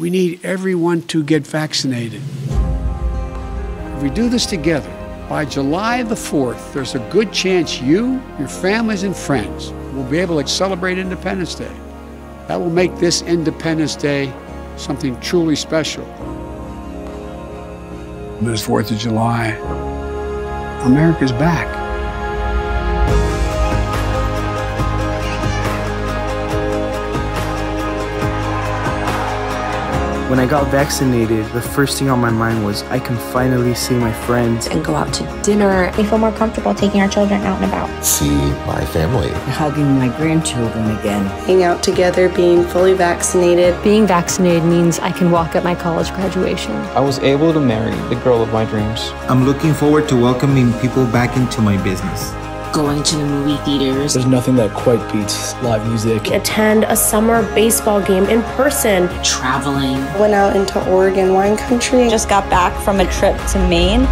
We need everyone to get vaccinated. If we do this together, by July the 4th, there's a good chance you, your families, and friends will be able to celebrate Independence Day. That will make this Independence Day something truly special. This 4th of July, America's back. When I got vaccinated, the first thing on my mind was I can finally see my friends and go out to dinner. We feel more comfortable taking our children out and about. See my family. Hugging my grandchildren again. Hang out together, being fully vaccinated. Being vaccinated means I can walk at my college graduation. I was able to marry the girl of my dreams. I'm looking forward to welcoming people back into my business going to the movie theaters. There's nothing that quite beats live music. Attend a summer baseball game in person. Traveling. Went out into Oregon wine country. Just got back from a trip to Maine.